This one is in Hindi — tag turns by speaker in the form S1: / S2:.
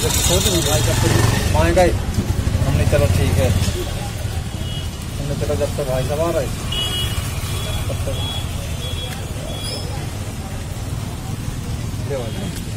S1: सोच रही भाई जब तक वहाँ ही हमने चलो ठीक है। हमने चलो जब तक भाई साहब आ रहे तब तक। ये भाई